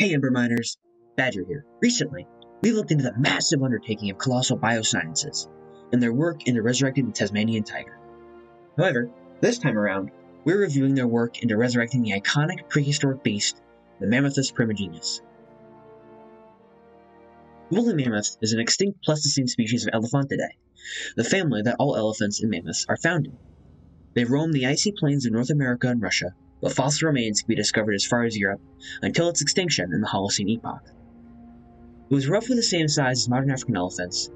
Hey Amber Miners, Badger here. Recently, we looked into the massive undertaking of Colossal Biosciences and their work into resurrecting the Tasmanian tiger. However, this time around, we're reviewing their work into resurrecting the iconic prehistoric beast, the Mammuthus primigenius. The woolly mammoth is an extinct Pleistocene species of Elephantidae, the family that all elephants and mammoths are found in. They roam the icy plains of North America and Russia but fossil remains could be discovered as far as Europe until its extinction in the Holocene epoch. It was roughly the same size as modern African elephants.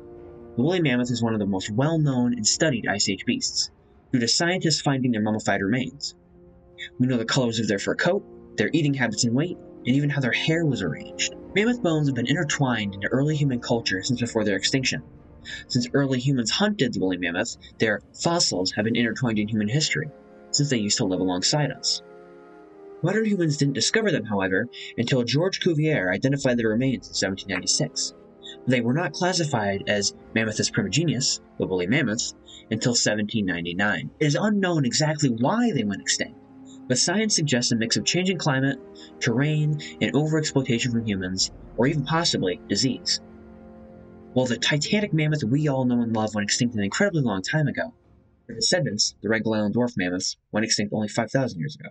The woolly mammoth is one of the most well known and studied Ice Age beasts, due to scientists finding their mummified remains. We know the colors of their fur coat, their eating habits and weight, and even how their hair was arranged. Mammoth bones have been intertwined into early human culture since before their extinction. Since early humans hunted the woolly mammoth, their fossils have been intertwined in human history, since they used to live alongside us. Modern humans didn't discover them, however, until George Cuvier identified their remains in 1796. They were not classified as Mammuthus primigenius, the woolly mammoth, until 1799. It is unknown exactly why they went extinct, but science suggests a mix of changing climate, terrain, and overexploitation from humans, or even possibly disease. While the titanic mammoth we all know and love went extinct an incredibly long time ago, their descendants, the Red Island dwarf mammoths, went extinct only 5,000 years ago.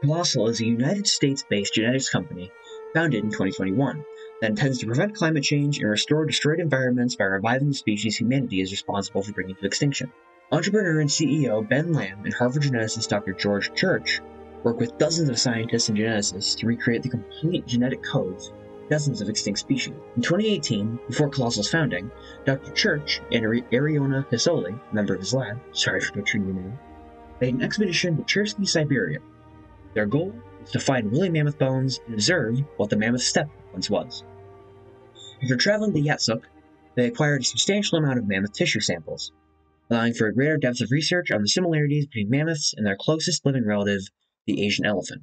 Colossal is a United States-based genetics company founded in 2021 that intends to prevent climate change and restore destroyed environments by reviving the species humanity is responsible for bringing to extinction. Entrepreneur and CEO Ben Lamm and Harvard geneticist Dr. George Church work with dozens of scientists and geneticists to recreate the complete genetic codes of dozens of extinct species. In 2018, before Colossal's founding, Dr. Church and Eriona Hysolli, member of his lab, sorry for butchering your name, made an expedition to Chersky, Siberia, their goal was to find woolly mammoth bones and observe what the mammoth steppe once was. After traveling to Yakutsk, they acquired a substantial amount of mammoth tissue samples, allowing for a greater depth of research on the similarities between mammoths and their closest living relative, the Asian elephant.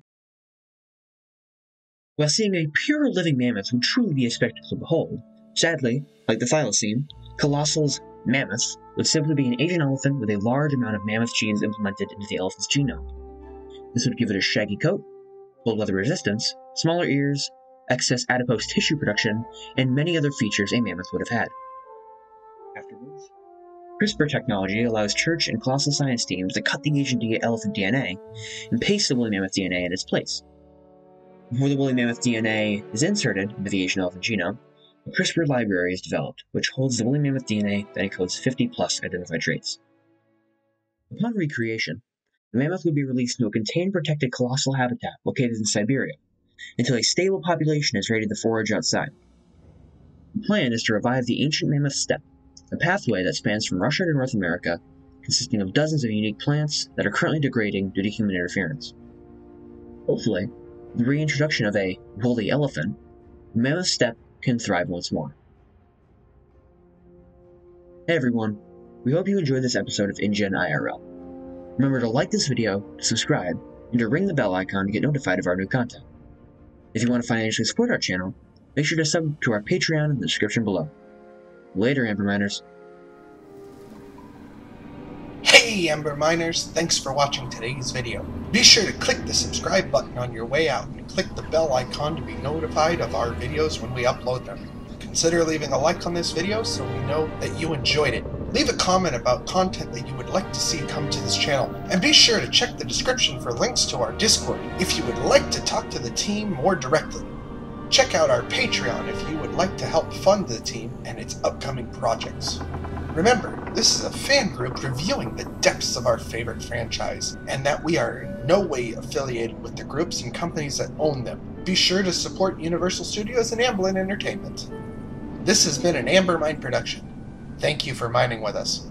While seeing a pure living mammoth would truly be a spectacle to behold, sadly, like the thylacine, Colossal's mammoth would simply be an Asian elephant with a large amount of mammoth genes implemented into the elephant's genome. This would give it a shaggy coat, cold weather resistance, smaller ears, excess adipose tissue production, and many other features a mammoth would have had. Afterwards, CRISPR technology allows church and colossal science teams to cut the Asian elephant DNA and paste the woolly mammoth DNA in its place. Before the woolly mammoth DNA is inserted into the Asian elephant genome, a CRISPR library is developed, which holds the woolly mammoth DNA that encodes 50 plus identified traits. Upon recreation, the mammoth would be released into a contained protected colossal habitat located in Siberia until a stable population is ready to forage outside. The plan is to revive the ancient mammoth steppe, a pathway that spans from Russia to North America, consisting of dozens of unique plants that are currently degrading due to human interference. Hopefully, the reintroduction of a woolly elephant, the mammoth steppe can thrive once more. Hey everyone, we hope you enjoyed this episode of InGen IRL. Remember to like this video, subscribe, and to ring the bell icon to get notified of our new content. If you want to financially support our channel, make sure to sub to our Patreon in the description below. Later, Amber Miners. Hey Amber Miners, thanks for watching today's video. Be sure to click the subscribe button on your way out and click the bell icon to be notified of our videos when we upload them. Consider leaving a like on this video so we know that you enjoyed it. Leave a comment about content that you would like to see come to this channel, and be sure to check the description for links to our Discord if you would like to talk to the team more directly. Check out our Patreon if you would like to help fund the team and its upcoming projects. Remember, this is a fan group reviewing the depths of our favorite franchise, and that we are in no way affiliated with the groups and companies that own them. Be sure to support Universal Studios and Amblin Entertainment. This has been an Amber Mine production. Thank you for mining with us.